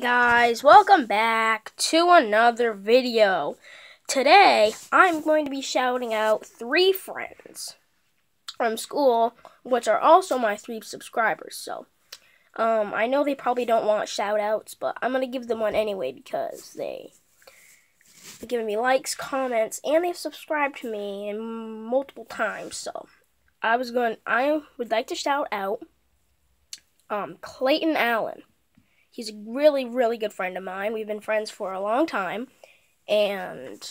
guys welcome back to another video. Today i'm going to be shouting out three friends from school which are also my three subscribers so um i know they probably don't want shout outs but i'm going to give them one anyway because they have given me likes comments and they've subscribed to me multiple times so i was going i would like to shout out um clayton allen He's a really, really good friend of mine. We've been friends for a long time. And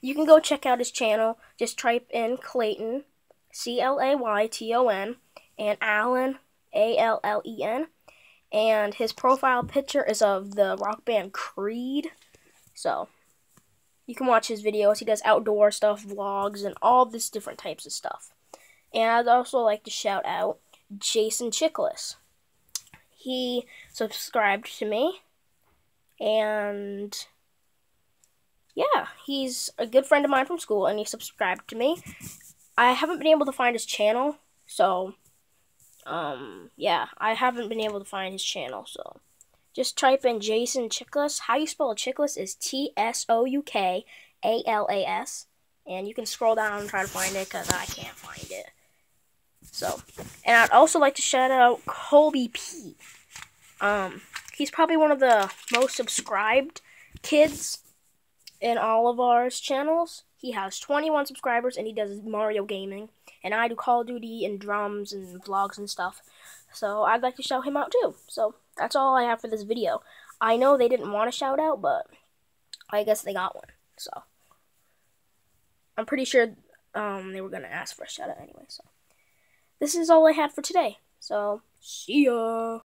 you can go check out his channel. Just type in Clayton, C L A Y T O N, and Allen, A L L E N. And his profile picture is of the rock band Creed. So, you can watch his videos. He does outdoor stuff, vlogs, and all this different types of stuff. And I'd also like to shout out Jason Tsoukalas he subscribed to me. And yeah, he's a good friend of mine from school and he subscribed to me. I haven't been able to find his channel, so um yeah, I haven't been able to find his channel, so just type in Jason Tsoukalas. How you spell Tsoukalas is T S O U K A L A S. And you can scroll down and try to find it because I can't find it. So, and I'd also like to shout out Colby P. Um, he's probably one of the most subscribed kids in all of our channels. He has 21 subscribers and he does Mario gaming. And I do Call of Duty and drums and vlogs and stuff. So I'd like to shout him out too. So that's all I have for this video. I know they didn't want a shout out, but I guess they got one. So I'm pretty sure um, they were going to ask for a shout out anyway. So this is all I had for today. So, see ya.